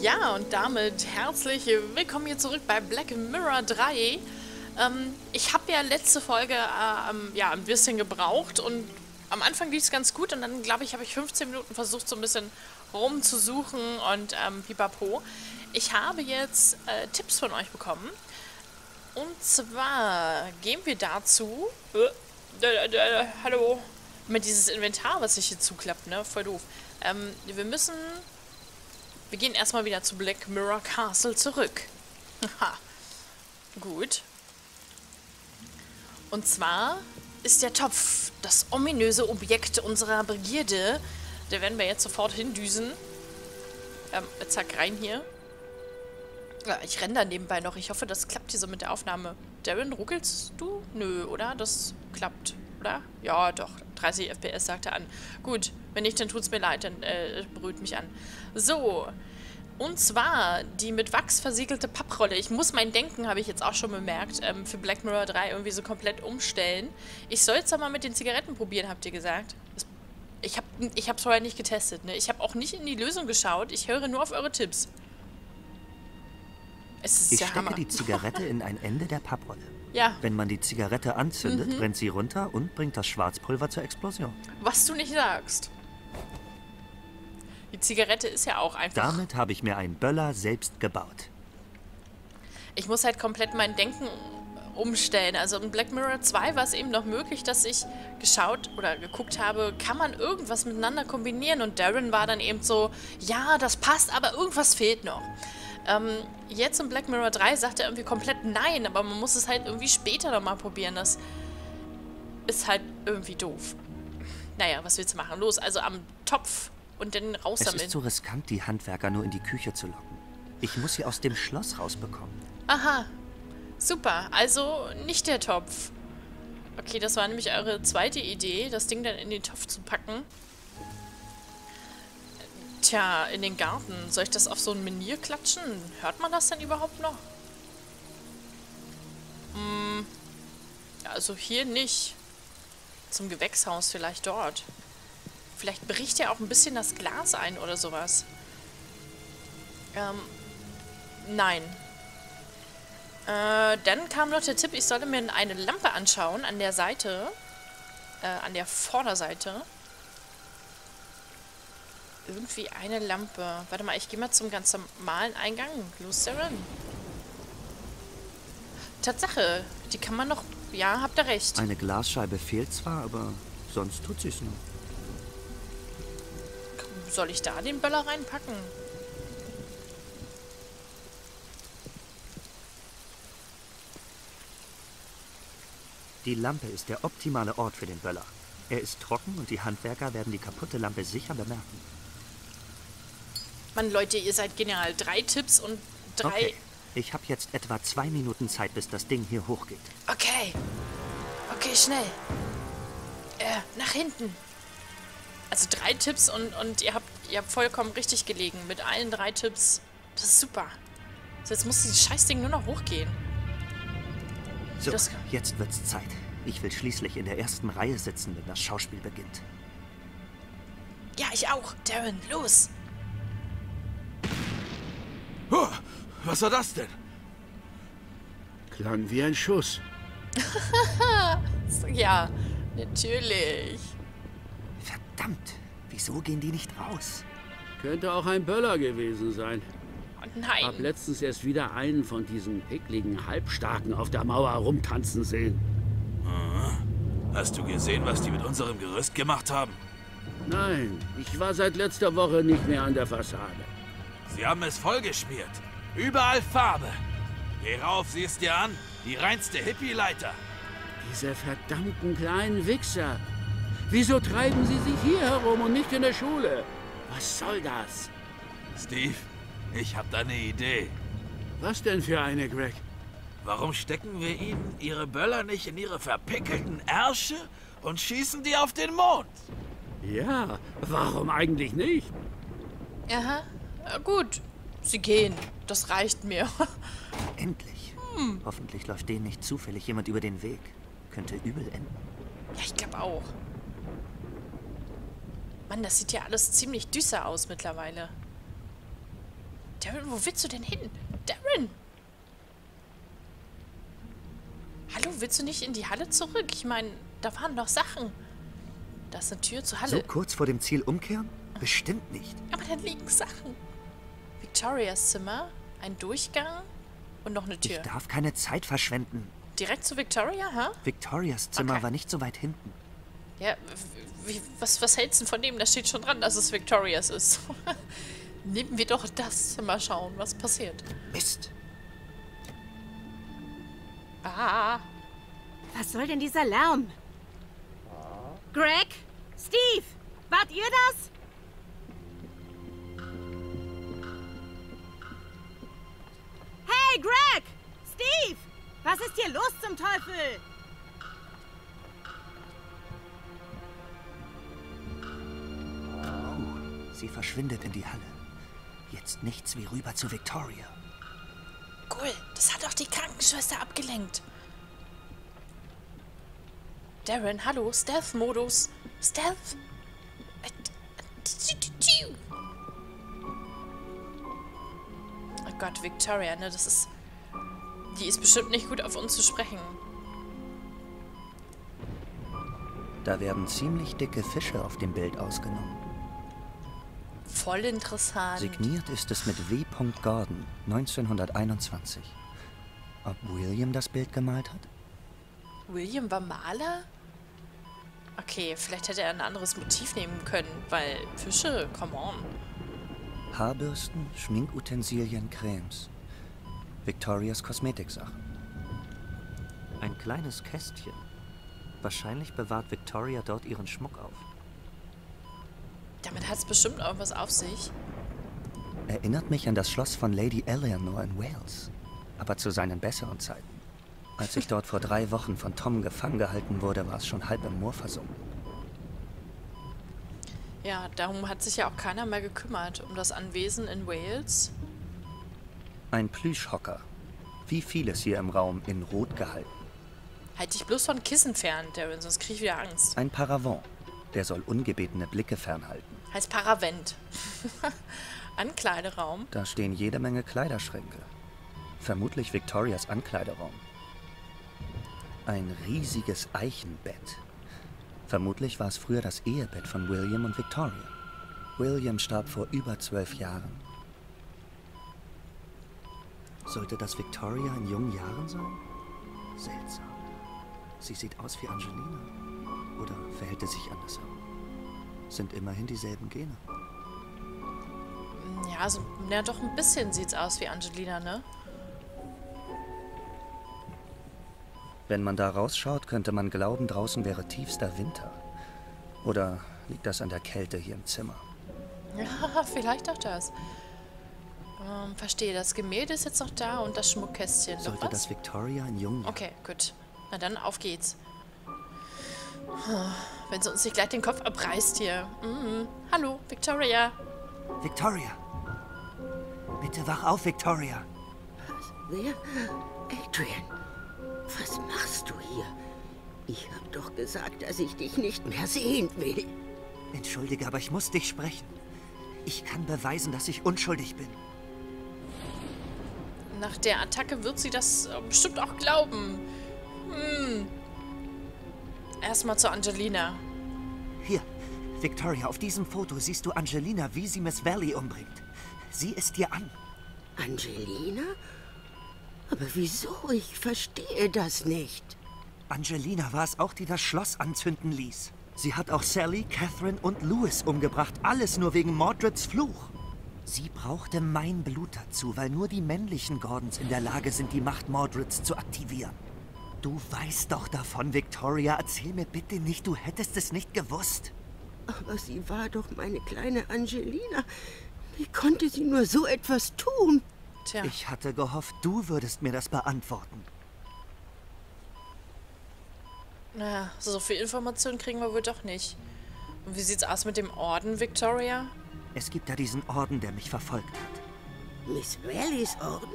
Ja, und damit herzlich willkommen hier zurück bei Black Mirror 3. Ähm, ich habe ja letzte Folge äh, ja, ein bisschen gebraucht und am Anfang lief es ganz gut und dann, glaube ich, habe ich 15 Minuten versucht, so ein bisschen rumzusuchen und ähm, pipapo. Ich habe jetzt äh, Tipps von euch bekommen. Und zwar gehen wir dazu... Äh hallo? Mit dieses Inventar, was sich hier zuklappt, ne? Voll doof. Ähm, wir müssen wir gehen erstmal wieder zu Black Mirror Castle zurück. Haha. Gut. Und zwar ist der Topf das ominöse Objekt unserer Begierde. Da werden wir jetzt sofort hindüsen. Ähm, zack, rein hier. Ja, ich renne da nebenbei noch. Ich hoffe, das klappt hier so mit der Aufnahme. Darren, ruckelst du? Nö, oder? Das klappt, oder? Ja, doch. 30 FPS sagt er an. Gut, wenn nicht, dann tut es mir leid, dann äh, berührt mich an. So, und zwar die mit Wachs versiegelte Papprolle. Ich muss mein Denken, habe ich jetzt auch schon bemerkt, ähm, für Black Mirror 3 irgendwie so komplett umstellen. Ich soll es mal mit den Zigaretten probieren, habt ihr gesagt. Das, ich habe ich es vorher nicht getestet. Ne? Ich habe auch nicht in die Lösung geschaut. Ich höre nur auf eure Tipps. Es ist ich ja stecke Hammer. die Zigarette in ein Ende der Papprolle. Ja. Wenn man die Zigarette anzündet, mhm. brennt sie runter und bringt das Schwarzpulver zur Explosion. Was du nicht sagst. Die Zigarette ist ja auch einfach... Damit habe ich mir einen Böller selbst gebaut. Ich muss halt komplett mein Denken umstellen. Also in Black Mirror 2 war es eben noch möglich, dass ich geschaut oder geguckt habe, kann man irgendwas miteinander kombinieren? Und Darren war dann eben so, ja, das passt, aber irgendwas fehlt noch. Ähm, jetzt in Black Mirror 3 sagt er irgendwie komplett nein, aber man muss es halt irgendwie später nochmal probieren. Das ist halt irgendwie doof. Naja, was willst du machen? Los, also am Topf und dann raus es damit. Es ist zu riskant, die Handwerker nur in die Küche zu locken. Ich muss sie aus dem Schloss rausbekommen. Aha. Super. Also nicht der Topf. Okay, das war nämlich eure zweite Idee, das Ding dann in den Topf zu packen. Tja, in den Garten. Soll ich das auf so ein Menier klatschen? Hört man das denn überhaupt noch? Hm. Also hier nicht. Zum Gewächshaus vielleicht dort. Vielleicht bricht ja auch ein bisschen das Glas ein oder sowas. Ähm, nein. Äh, dann kam noch der Tipp, ich sollte mir eine Lampe anschauen an der Seite. Äh, an der Vorderseite. Irgendwie eine Lampe. Warte mal, ich gehe mal zum ganz normalen Eingang. Los, Darren. Tatsache, die kann man noch... Ja, habt ihr recht. Eine Glasscheibe fehlt zwar, aber sonst tut sie es nur. Soll ich da den Böller reinpacken? Die Lampe ist der optimale Ort für den Böller. Er ist trocken und die Handwerker werden die kaputte Lampe sicher bemerken. Mann, Leute, ihr seid genial. Drei Tipps und drei... Okay. Ich habe jetzt etwa zwei Minuten Zeit, bis das Ding hier hochgeht. Okay. Okay, schnell. Äh, nach hinten. Also drei Tipps und, und ihr, habt, ihr habt vollkommen richtig gelegen. Mit allen drei Tipps. Das ist super. So, jetzt muss dieses Scheißding nur noch hochgehen. So, das... jetzt wird's Zeit. Ich will schließlich in der ersten Reihe sitzen, wenn das Schauspiel beginnt. Ja, ich auch. Darren, los. Was war das denn? Klang wie ein Schuss. ja, natürlich. Verdammt, wieso gehen die nicht raus? Könnte auch ein Böller gewesen sein. Oh nein. Hab letztens erst wieder einen von diesen pickligen Halbstarken auf der Mauer rumtanzen sehen. Hast du gesehen, was die mit unserem Gerüst gemacht haben? Nein, ich war seit letzter Woche nicht mehr an der Fassade. Sie haben es vollgeschmiert. Überall Farbe. Geh rauf, sieh es dir an. Die reinste Hippie-Leiter. Diese verdammten kleinen Wichser. Wieso treiben Sie sich hier herum und nicht in der Schule? Was soll das? Steve, ich habe da eine Idee. Was denn für eine, Greg? Warum stecken wir ihnen ihre Böller nicht in ihre verpickelten Ärsche und schießen die auf den Mond? Ja, warum eigentlich nicht? Aha, gut. Sie gehen. Das reicht mir. Endlich. Hm. Hoffentlich läuft denen nicht zufällig jemand über den Weg. Könnte übel enden. Ja, ich glaube auch. Mann, das sieht ja alles ziemlich düster aus mittlerweile. Darren, wo willst du denn hin? Darren! Hallo, willst du nicht in die Halle zurück? Ich meine, da waren noch Sachen. Da ist eine Tür zur Halle. So kurz vor dem Ziel umkehren? Bestimmt nicht. Aber dann liegen Sachen. Victorias Zimmer, ein Durchgang und noch eine Tür. Ich darf keine Zeit verschwenden. Direkt zu Victoria, ha? Victorias Zimmer Okay. war nicht so weit hinten. Ja, wie, was, was hältst du denn von dem? Da steht schon dran, dass es Victorias ist. Nehmen wir doch das. Mal schauen, was passiert. Mist. Ah, Was soll denn dieser Lärm? Greg? Steve? Wart ihr das? Was ist hier los zum Teufel? Sie verschwindet in die Halle. Jetzt nichts wie rüber zu Victoria. cool. Das hat doch die Krankenschwester abgelenkt. Darren, hallo. Stealth-Modus. Stealth. Äh, Oh Gott, Victoria, ne? Das ist... Die ist bestimmt nicht gut auf uns zu sprechen. Da werden ziemlich dicke Fische auf dem Bild ausgenommen. Voll interessant. Signiert ist es mit W. Gordon, 1921. Ob William das Bild gemalt hat? William war Maler? Okay, vielleicht hätte er ein anderes Motiv nehmen können, weil Fische, come on. Haarbürsten, Schminkutensilien, Cremes. Victorias Kosmetiksachen. Ein kleines Kästchen. Wahrscheinlich bewahrt Victoria dort ihren Schmuck auf. Damit hat es bestimmt irgendwas auf sich. Erinnert mich an das Schloss von Lady Eleanor in Wales. Aber zu seinen besseren Zeiten. Als ich dort vor drei Wochen von Tom gefangen gehalten wurde, war es schon halb im Moor versunken. Ja, darum hat sich ja auch keiner mehr gekümmert, um das Anwesen in Wales. Ein Plüschhocker. Wie vieles hier im Raum in Rot gehalten. Halt dich bloß von Kissen fern, Darren, sonst krieg ich wieder Angst. Ein Paravent. Der soll ungebetene Blicke fernhalten. Heißt Paravent. Ankleideraum. Da stehen jede Menge Kleiderschränke. Vermutlich Victorias Ankleideraum. Ein riesiges Eichenbett. Vermutlich war es früher das Ehebett von William und Victoria. William starb vor über zwölf Jahren. Sollte das Victoria in jungen Jahren sein? Seltsam. Sie sieht aus wie Angelina. Oder verhält es sich andersherum? Sind immerhin dieselben Gene. Ja, also, ja, doch ein bisschen sieht's aus wie Angelina, ne? Wenn man da rausschaut, könnte man glauben, draußen wäre tiefster Winter. Oder liegt das an der Kälte hier im Zimmer? Ja, vielleicht auch das. Ähm, verstehe, das Gemälde ist jetzt noch da und das Schmuckkästchen. Noch Sollte was? das Victoria in jungen. Okay, gut. Na dann, auf geht's. Wenn sie uns nicht gleich den Kopf abreißt hier. Mhm. Hallo, Victoria. Victoria! Bitte wach auf, Victoria! Wer? Adrian, was machst du hier? Ich hab doch gesagt, dass ich dich nicht mehr sehen will. Entschuldige, aber ich muss dich sprechen. Ich kann beweisen, dass ich unschuldig bin. Nach der Attacke wird sie das äh, bestimmt auch glauben. Hm. Erstmal zu Angelina. Hier, Victoria, auf diesem Foto siehst du Angelina, wie sie Miss Valley umbringt. Sieh es dir an. Angelina? Aber wieso? Ich verstehe das nicht. Angelina war es auch, die das Schloss anzünden ließ. Sie hat auch Sally, Catherine und Louis umgebracht. Alles nur wegen Mordreds Fluch. Sie brauchte mein Blut dazu, weil nur die männlichen Gordons in der Lage sind, die Macht Mordreds zu aktivieren. Du weißt doch davon, Victoria. Erzähl mir bitte nicht, du hättest es nicht gewusst. Aber sie war doch meine kleine Angelina. Wie konnte sie nur so etwas tun? Tja, Ich hatte gehofft, du würdest mir das beantworten. naja, so viel Informationen kriegen wir wohl doch nicht. Und wie sieht's aus mit dem Orden, Victoria? Es gibt da diesen Orden, der mich verfolgt hat. Miss Valleys Orden?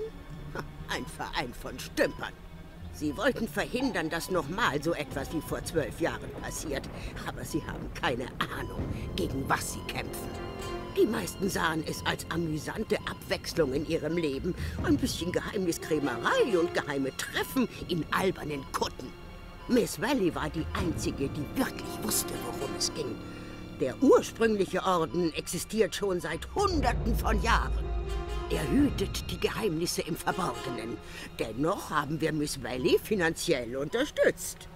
Ein Verein von Stümpern. Sie wollten verhindern, dass nochmal so etwas wie vor zwölf Jahren passiert. Aber sie haben keine Ahnung, gegen was sie kämpfen. Die meisten sahen es als amüsante Abwechslung in ihrem Leben. Ein bisschen Geheimniskrämerei und geheime Treffen in albernen Kutten. Miss Valley war die Einzige, die wirklich wusste, worum es ging. Der ursprüngliche Orden existiert schon seit Hunderten von Jahren. Er hütet die Geheimnisse im Verborgenen. Dennoch haben wir Miss Valley finanziell unterstützt.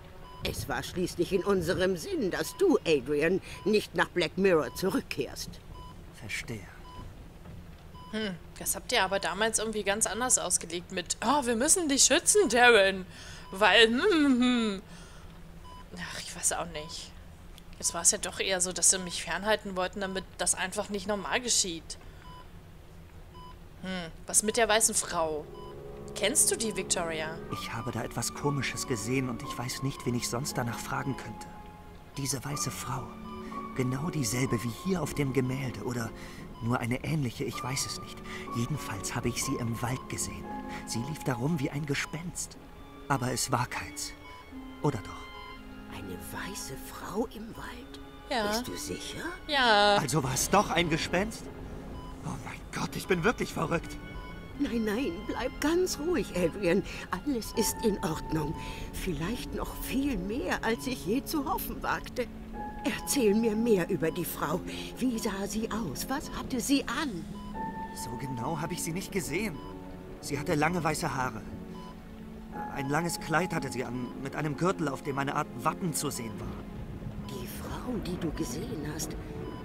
Es war schließlich in unserem Sinn, dass du, Adrian, nicht nach Black Mirror zurückkehrst. Verstehe. Hm, das habt ihr aber damals irgendwie ganz anders ausgelegt mit, oh, wir müssen dich schützen, Darren. Weil, hm, hm, hm. Ach, ich weiß auch nicht. Jetzt war es ja doch eher so, dass sie mich fernhalten wollten, damit das einfach nicht normal geschieht. Hm, was mit der weißen Frau? Kennst du die, Victoria? Ich habe da etwas Komisches gesehen und ich weiß nicht, wen ich sonst danach fragen könnte. Diese weiße Frau. Genau dieselbe wie hier auf dem Gemälde oder nur eine ähnliche, ich weiß es nicht. Jedenfalls habe ich sie im Wald gesehen. Sie lief darum wie ein Gespenst. Aber es war keins. Oder doch? Eine weiße Frau im Wald? Ja. Bist du sicher? Ja. Also war es doch ein Gespenst? Oh mein Gott, ich bin wirklich verrückt. Nein, nein, bleib ganz ruhig, Adrian. Alles ist in Ordnung. Vielleicht noch viel mehr, als ich je zu hoffen wagte. Erzähl mir mehr über die Frau. Wie sah sie aus? Was hatte sie an? So genau habe ich sie nicht gesehen. Sie hatte lange weiße Haare. Ein langes Kleid hatte sie an, mit einem Gürtel, auf dem eine Art Wappen zu sehen war. Die Frau, die du gesehen hast,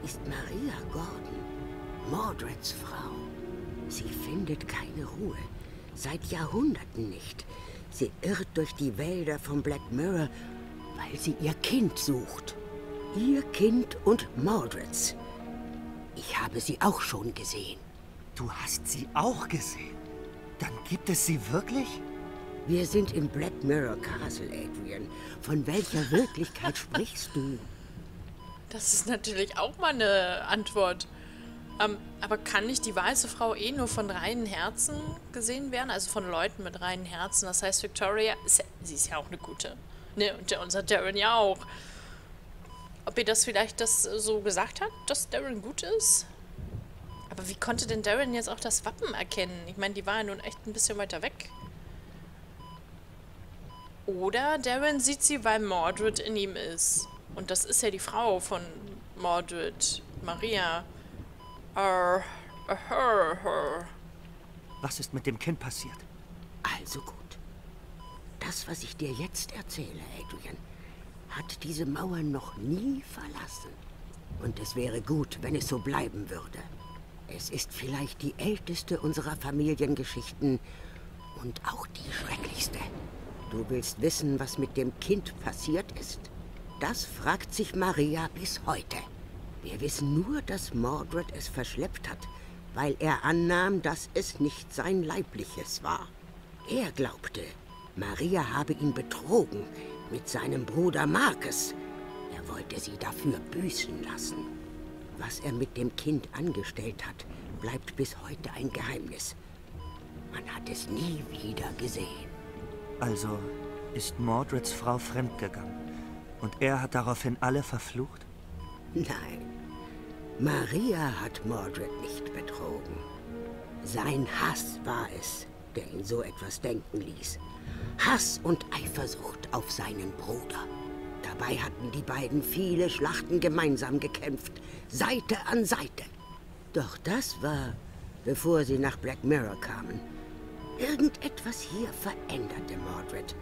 ist Maria Gordon, Mordreds Frau. Sie findet keine Ruhe. Seit Jahrhunderten nicht. Sie irrt durch die Wälder von Black Mirror, weil sie ihr Kind sucht. Ihr Kind und Mordreds. Ich habe sie auch schon gesehen. Du hast sie auch gesehen? Dann gibt es sie wirklich? Wir sind im Black Mirror Castle, Adrian. Von welcher Wirklichkeit sprichst du? Das ist natürlich auch mal eine Antwort. Ähm, aber kann nicht die weiße Frau eh nur von reinen Herzen gesehen werden? Also von Leuten mit reinen Herzen. Das heißt, Victoria, ist ja, sie ist ja auch eine gute. Ne, und der, unser Darren ja auch. Ob ihr das vielleicht das so gesagt hat, dass Darren gut ist? Aber wie konnte denn Darren jetzt auch das Wappen erkennen? Ich meine, die war ja nun echt ein bisschen weiter weg. Oder Darren sieht sie, weil Mordred in ihm ist. Und das ist ja die Frau von Mordred, Maria. Arr, arr, arr. Was ist mit dem Kind passiert? Also gut. Das, was ich dir jetzt erzähle, Adrian, hat diese Mauer noch nie verlassen. Und es wäre gut, wenn es so bleiben würde. Es ist vielleicht die älteste unserer Familiengeschichten und auch die schrecklichste. Du willst wissen, was mit dem Kind passiert ist? Das fragt sich Maria bis heute. Wir wissen nur, dass Mordred es verschleppt hat, weil er annahm, dass es nicht sein leibliches war. Er glaubte, Maria habe ihn betrogen mit seinem Bruder Marcus. Er wollte sie dafür büßen lassen. Was er mit dem Kind angestellt hat, bleibt bis heute ein Geheimnis. Man hat es nie wieder gesehen. Also ist Mordreds Frau fremdgegangen. Und er hat daraufhin alle verflucht? Nein, Maria hat Mordred nicht betrogen. Sein Hass war es, der ihn so etwas denken ließ. Hass und Eifersucht auf seinen Bruder. Dabei hatten die beiden viele Schlachten gemeinsam gekämpft, Seite an Seite. Doch das war, bevor sie nach Black Mirror kamen. Irgendetwas hier veränderte Mordred,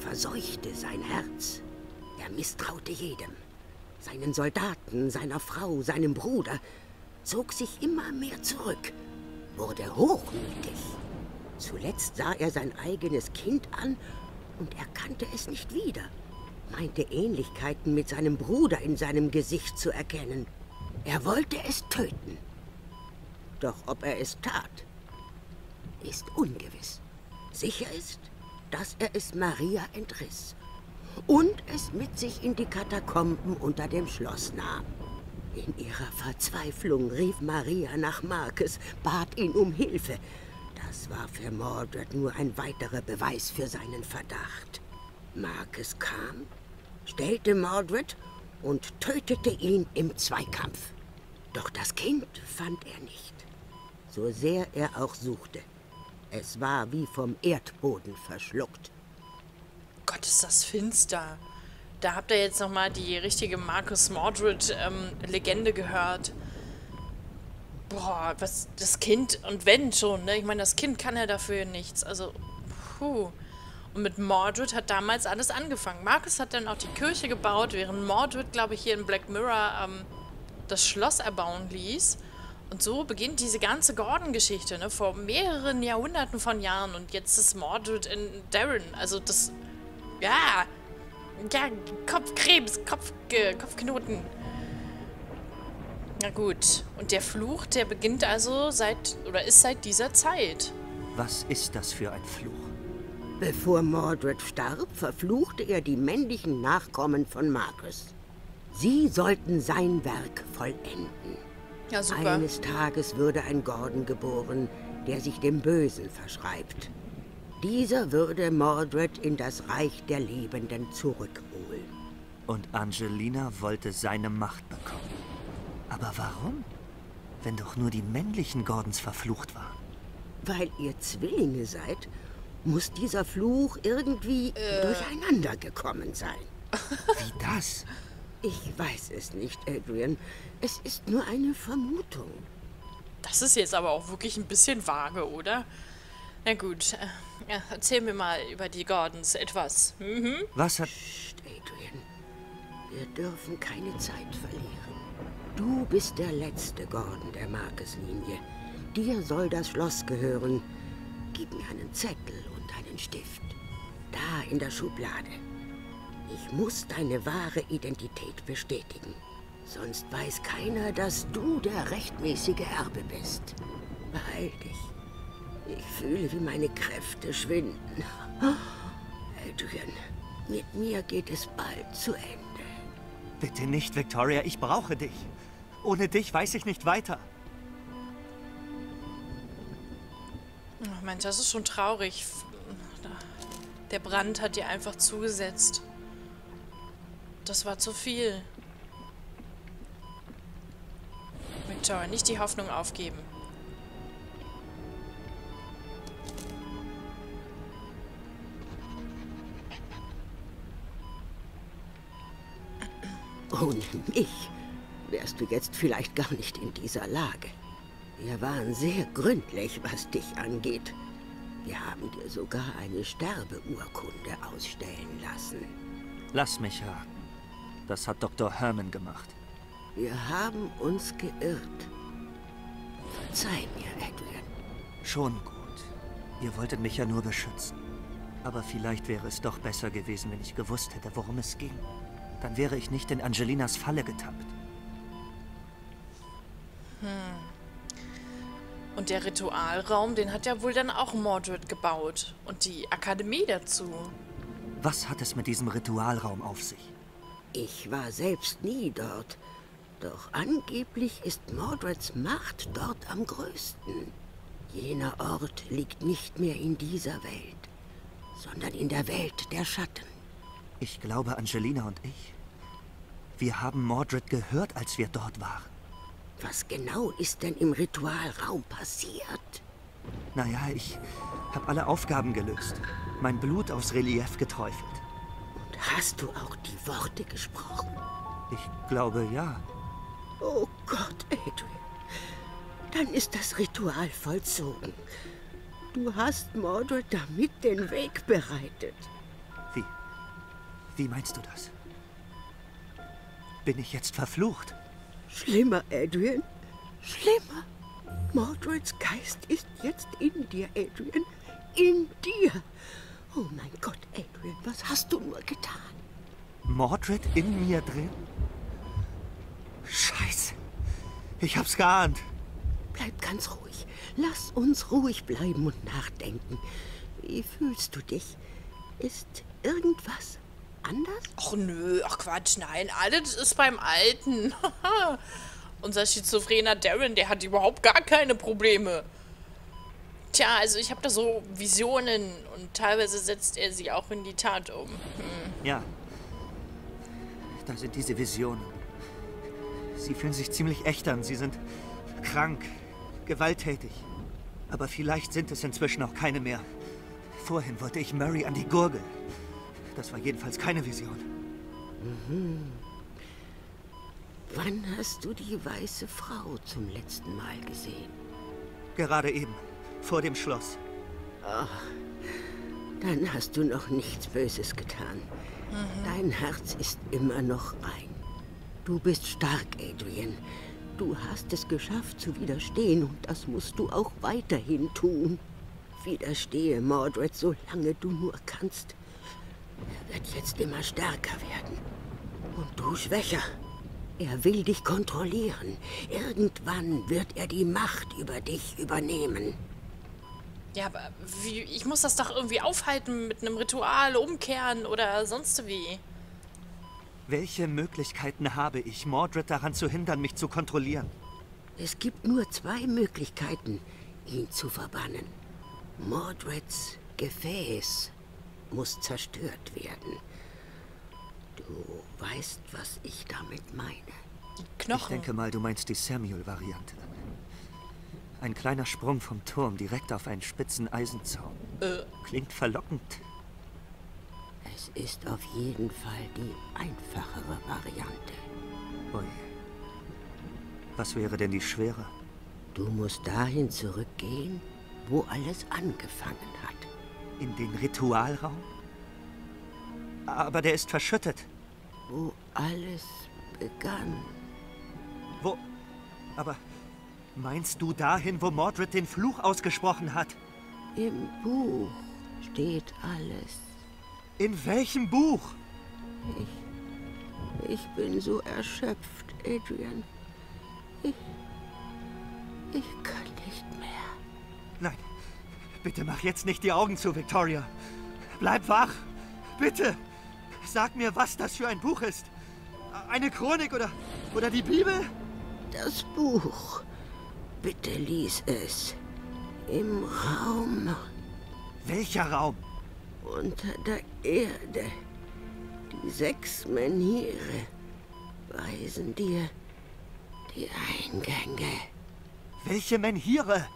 verseuchte sein Herz. Er misstraute jedem. Seinen Soldaten, seiner Frau, seinem Bruder, zog sich immer mehr zurück, wurde hochmütig. Zuletzt sah er sein eigenes Kind an und erkannte es nicht wieder, meinte Ähnlichkeiten mit seinem Bruder in seinem Gesicht zu erkennen. Er wollte es töten. Doch ob er es tat, ist ungewiss. Sicher ist, dass er es Maria entriss und es mit sich in die Katakomben unter dem Schloss nahm. In ihrer Verzweiflung rief Maria nach Marcus, bat ihn um Hilfe. Das war für Mordred nur ein weiterer Beweis für seinen Verdacht. Marcus kam, stellte Mordred und tötete ihn im Zweikampf. Doch das Kind fand er nicht, so sehr er auch suchte. Es war wie vom Erdboden verschluckt. Gott, ist das finster. Da habt ihr jetzt nochmal die richtige Marcus Mordred-Legende ähm, gehört. Boah, was, das Kind, und wenn schon, ne? Ich meine, das Kind kann ja dafür nichts. Also, puh. Und mit Mordred hat damals alles angefangen. Marcus hat dann auch die Kirche gebaut, während Mordred, glaube ich, hier in Black Mirror ähm, das Schloss erbauen ließ. Und so beginnt diese ganze Gordon-Geschichte, ne? Vor mehreren Jahrhunderten von Jahren. Und jetzt ist Mordred in Darren. Also das... Ja... Ja, Kopfkrebs, Kopf, Kopfknoten. Na gut. Und der Fluch, der beginnt also seit... Oder ist seit dieser Zeit. Was ist das für ein Fluch? Bevor Mordred starb, verfluchte er die männlichen Nachkommen von Marcus. Sie sollten sein Werk vollenden. Ja, super. Eines Tages würde ein Gordon geboren, der sich dem Bösen verschreibt. Dieser würde Mordred in das Reich der Lebenden zurückholen. Und Angelina wollte seine Macht bekommen. Aber warum? Wenn doch nur die männlichen Gordons verflucht waren. Weil ihr Zwillinge seid muss dieser Fluch irgendwie äh. durcheinander gekommen sein. Wie das? Ich weiß es nicht, Adrian. Es ist nur eine Vermutung. Das ist jetzt aber auch wirklich ein bisschen vage, oder? Na gut, äh, erzähl mir mal über die Gordons etwas. Mhm. Was hat... Psst, Adrian. Wir dürfen keine Zeit verlieren. Du bist der letzte Gordon der Marcus-Linie. Dir soll das Schloss gehören. Gib mir einen Zettel einen Stift. Da in der Schublade. Ich muss deine wahre Identität bestätigen. Sonst weiß keiner, dass du der rechtmäßige Erbe bist. Beeil dich. Ich fühle, wie meine Kräfte schwinden. Adrian, mit mir geht es bald zu Ende. Bitte nicht, Victoria. Ich brauche dich. Ohne dich weiß ich nicht weiter. Ach Mensch, das ist schon traurig. Der Brand hat dir einfach zugesetzt. Das war zu viel. Victoria, nicht die Hoffnung aufgeben. Ohne mich wärst du jetzt vielleicht gar nicht in dieser Lage. Wir waren sehr gründlich, was dich angeht. Wir haben dir sogar eine Sterbeurkunde ausstellen lassen. Lass mich raten. Das hat Dr. Herman gemacht. Wir haben uns geirrt. Verzeih mir, Adrian. Schon gut. Ihr wolltet mich ja nur beschützen. Aber vielleicht wäre es doch besser gewesen, wenn ich gewusst hätte, worum es ging. Dann wäre ich nicht in Angelinas Falle getappt. Hm. Und der Ritualraum, den hat ja wohl dann auch Mordred gebaut. Und die Akademie dazu. Was hat es mit diesem Ritualraum auf sich? Ich war selbst nie dort. Doch angeblich ist Mordreds Macht dort am größten. Jener Ort liegt nicht mehr in dieser Welt, sondern in der Welt der Schatten. Ich glaube, Angelina und ich, wir haben Mordred gehört, als wir dort waren. Was genau ist denn im Ritualraum passiert? Naja, ich habe alle Aufgaben gelöst. Mein Blut aufs Relief geträufelt. Hast du auch die Worte gesprochen? Ich glaube, ja. Oh Gott, Adrian. Dann ist das Ritual vollzogen. Du hast Mordred damit den Weg bereitet. Wie? Wie meinst du das? Bin ich jetzt verflucht? Schlimmer, Adrian. Schlimmer. Mordreds Geist ist jetzt in dir, Adrian. In dir. Oh mein Gott, Adrian, was hast du nur getan? Mordred in mir drin? Scheiße. Ich hab's geahnt. Bleib ganz ruhig. Lass uns ruhig bleiben und nachdenken. Wie fühlst du dich? Ist irgendwas anders? Ach nö, ach Quatsch, nein, alles ist beim Alten. Unser schizophrener Darren, der hat überhaupt gar keine Probleme. Tja, also ich habe da so Visionen und teilweise setzt er sie auch in die Tat um. Hm. Ja, da sind diese Visionen. Sie fühlen sich ziemlich echt an. Sie sind krank, gewalttätig. Aber vielleicht sind es inzwischen auch keine mehr. Vorhin wollte ich Murray an die Gurgel. Das war jedenfalls keine Vision. Wann hast du die weiße Frau zum letzten Mal gesehen? Gerade eben, vor dem Schloss. Dann hast du noch nichts Böses getan. Dein Herz ist immer noch rein. Du bist stark, Adrian. Du hast es geschafft zu widerstehen und das musst du auch weiterhin tun. Widerstehe Mordred, solange du nur kannst. Er wird jetzt immer stärker werden. Und du schwächer. Er will dich kontrollieren. Irgendwann wird er die Macht über dich übernehmen. Ja, aber wie, ich muss das doch irgendwie aufhalten mit einem Ritual, umkehren oder sonst wie. Welche Möglichkeiten habe ich, Mordred daran zu hindern, mich zu kontrollieren? Es gibt nur zwei Möglichkeiten, ihn zu verbannen. Mordreds Gefäß muss zerstört werden. Du weißt, was ich damit meine. Die Ich Knochen. denke mal, du meinst die Samuel-Variante. Ein kleiner Sprung vom Turm direkt auf einen spitzen Eisenzaun. Äh. Klingt verlockend. Es ist auf jeden Fall die einfachere Variante. Ui. Was wäre denn die schwere? Du musst dahin zurückgehen, wo alles angefangen hat. In den Ritualraum? Aber der ist verschüttet. Wo alles begann. Wo? Aber meinst du dahin, wo Mordred den Fluch ausgesprochen hat? Im Buch steht alles. In welchem Buch? Ich bin so erschöpft, Adrian. Ich. Ich kann nicht mehr. Nein, bitte mach jetzt nicht die Augen zu, Victoria. Bleib wach. Bitte. Sag mir, was das für ein Buch ist. Eine Chronik oder, oder die Bibel? Das Buch. Bitte lies es. Im Raum Welcher Raum? unter der Erde. Die sechs Menhire weisen dir die Eingänge. Welche Menhire?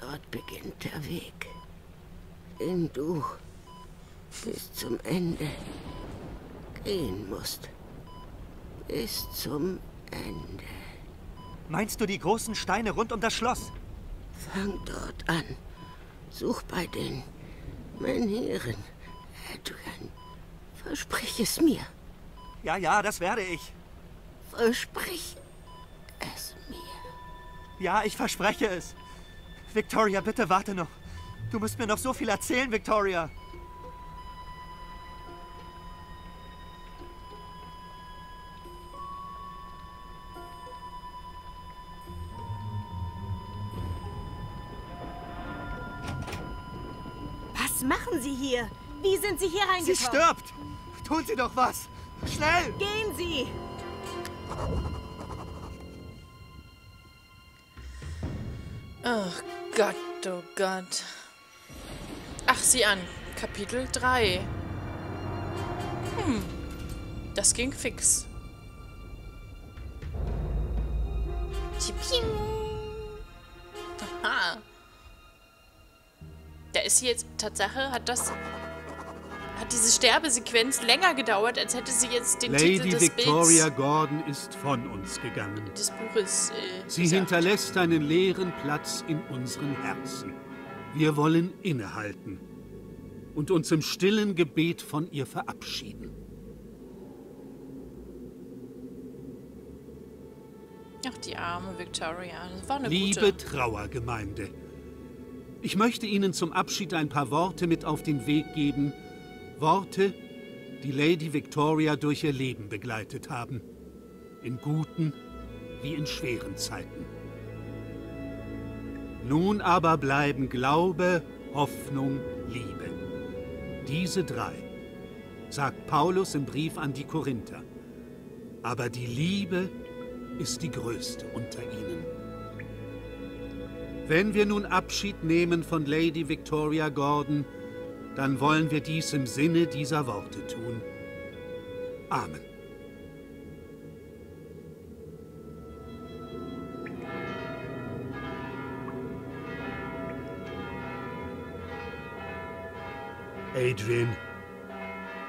Dort beginnt der Weg, den du bis zum Ende gehen musst. Bis zum Ende. Meinst du die großen Steine rund um das Schloss? Fang dort an. Such bei den Menhiren, Adrian. Versprich es mir. Ja, ja, das werde ich. Versprich es mir. Ja, ich verspreche es. Victoria, bitte warte noch. Du musst mir noch so viel erzählen, Victoria. Hier? Wie sind Sie hier Sie reingekommen? stirbt! Tun Sie doch was! Schnell! Gehen Sie! Ach Gott, oh Gott. Ach, sieh an. Kapitel 3. Hm. Das ging fix. Ist sie jetzt, Tatsache, hat das, hat diese Sterbesequenz länger gedauert, als hätte sie jetzt den Titel Lady des Victoria Bilds, Gordon ist von uns gegangen. des Buches, äh, Sie gesagt. hinterlässt einen leeren Platz in unseren Herzen. Wir wollen innehalten und uns im stillen Gebet von ihr verabschieden. Ach, die arme Victoria. Das war eine Liebe gute. Trauergemeinde, ich möchte Ihnen zum Abschied ein paar Worte mit auf den Weg geben. Worte, die Lady Victoria durch ihr Leben begleitet haben. In guten wie in schweren Zeiten. Nun aber bleiben Glaube, Hoffnung, Liebe. Diese drei, sagt Paulus im Brief an die Korinther. Aber die Liebe ist die größte unter ihnen. Wenn wir nun Abschied nehmen von Lady Victoria Gordon, dann wollen wir dies im Sinne dieser Worte tun. Amen. Adrian,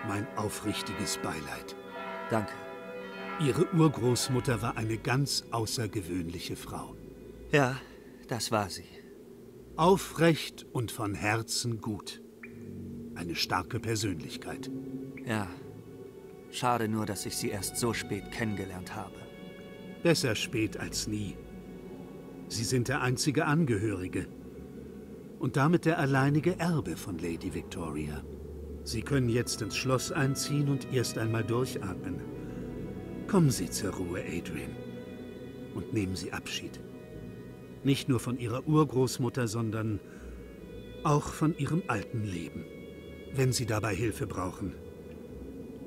mein aufrichtiges Beileid. Danke. Ihre Urgroßmutter war eine ganz außergewöhnliche Frau. Ja, das war sie. Aufrecht und von Herzen gut. Eine starke Persönlichkeit. Ja. Schade nur, dass ich sie erst so spät kennengelernt habe. Besser spät als nie. Sie sind der einzige Angehörige und damit der alleinige Erbe von Lady Victoria. Sie können jetzt ins Schloss einziehen und erst einmal durchatmen. Kommen Sie zur Ruhe, Adrian, und nehmen Sie Abschied. Nicht nur von Ihrer Urgroßmutter, sondern auch von Ihrem alten Leben. Wenn Sie dabei Hilfe brauchen.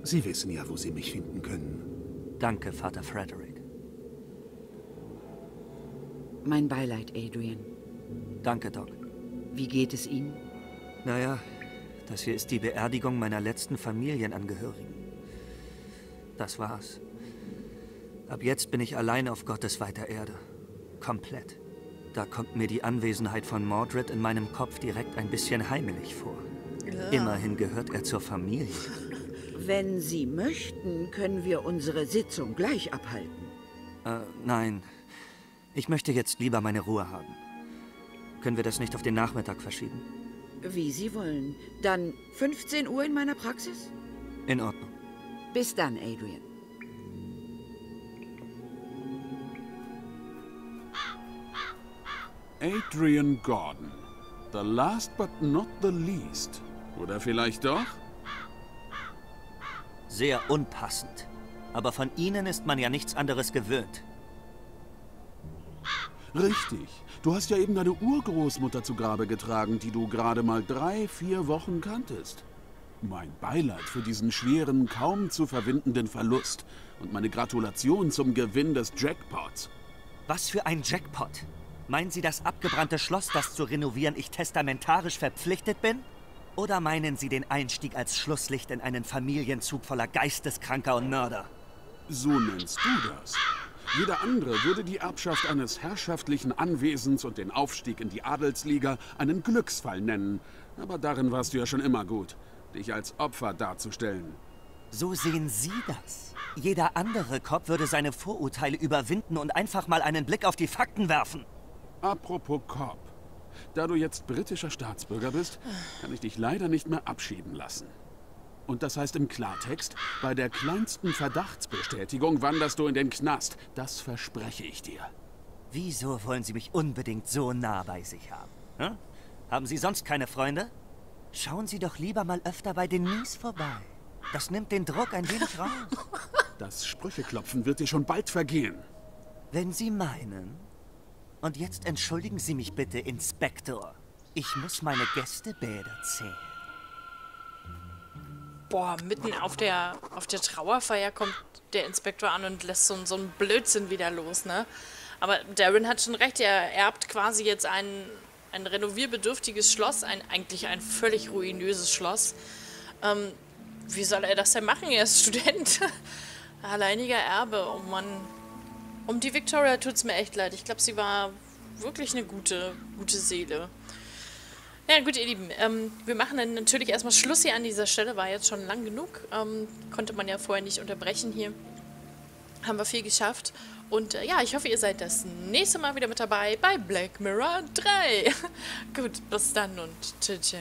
Sie wissen ja, wo Sie mich finden können. Danke, Vater Frederick. Mein Beileid, Adrian. Danke, Doc. Wie geht es Ihnen? Naja, das hier ist die Beerdigung meiner letzten Familienangehörigen. Das war's. Ab jetzt bin ich allein auf Gottes weiter Erde. Komplett. Da kommt mir die Anwesenheit von Mordred in meinem Kopf direkt ein bisschen heimelig vor. Immerhin gehört er zur Familie. Wenn Sie möchten, können wir unsere Sitzung gleich abhalten. Äh, nein. Ich möchte jetzt lieber meine Ruhe haben. Können wir das nicht auf den Nachmittag verschieben? Wie Sie wollen. Dann 15 Uhr in meiner Praxis? In Ordnung. Bis dann, Adrian. Adrian Gordon. The last but not the least. Oder vielleicht doch? Sehr unpassend. Aber von Ihnen ist man ja nichts anderes gewöhnt. Richtig. Du hast ja eben deine Urgroßmutter zu Grabe getragen, die du gerade mal drei, vier Wochen kanntest. Mein Beileid für diesen schweren, kaum zu verwindenden Verlust und meine Gratulation zum Gewinn des Jackpots. Was für ein Jackpot? Meinen Sie das abgebrannte Schloss, das zu renovieren ich testamentarisch verpflichtet bin? Oder meinen Sie den Einstieg als Schlusslicht in einen Familienzug voller Geisteskranker und Mörder? So nennst du das. Jeder andere würde die Erbschaft eines herrschaftlichen Anwesens und den Aufstieg in die Adelsliga einen Glücksfall nennen. Aber darin warst du ja schon immer gut, dich als Opfer darzustellen. So sehen Sie das. Jeder andere Cop würde seine Vorurteile überwinden und einfach mal einen Blick auf die Fakten werfen. Apropos Cop. Da du jetzt britischer Staatsbürger bist, kann ich dich leider nicht mehr abschieden lassen. Und das heißt im Klartext, bei der kleinsten Verdachtsbestätigung wanderst du in den Knast. Das verspreche ich dir. Wieso wollen Sie mich unbedingt so nah bei sich haben? Hm? Haben Sie sonst keine Freunde? Schauen Sie doch lieber mal öfter bei Denise vorbei. Das nimmt den Druck ein wenig raus. Das Sprücheklopfen wird dir schon bald vergehen. Wenn Sie meinen. Und jetzt entschuldigen Sie mich bitte, Inspektor. Ich muss meine Gästebäder zählen. Boah, mitten auf der, auf der Trauerfeier kommt der Inspektor an und lässt so, so einen Blödsinn wieder los, ne? Aber Darren hat schon recht, er erbt quasi jetzt ein, ein renovierbedürftiges Schloss, ein, eigentlich ein völlig ruinöses Schloss. Ähm, wie soll er das denn machen? Er ist Student. Alleiniger Erbe. Oh Mann. Um die Victoria tut es mir echt leid. Ich glaube, sie war wirklich eine gute, gute Seele. Ja gut, ihr Lieben, ähm, wir machen dann natürlich erstmal Schluss hier an dieser Stelle. War jetzt schon lang genug. Ähm, konnte man ja vorher nicht unterbrechen hier. Haben wir viel geschafft. Und äh, ja, ich hoffe, ihr seid das nächste Mal wieder mit dabei bei Black Mirror 3. gut, bis dann und tschüss.